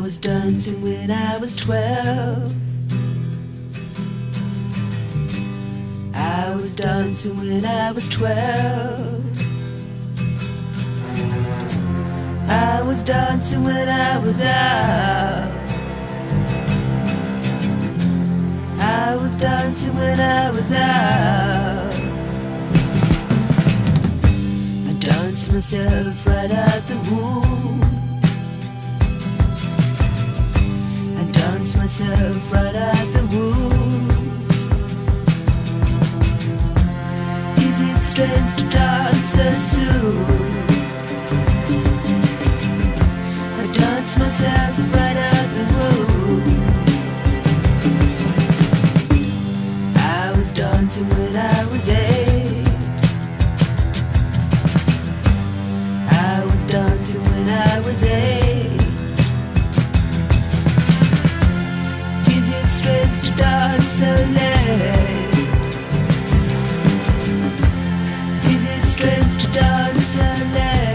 was dancing when I was twelve. I was dancing when I was twelve. I was dancing when I was out. I was dancing when I was out. I danced myself right out myself right out the womb. Is it strange to dance so soon? I danced myself right out the room. I was dancing when I was eight. Is it strange to dance late?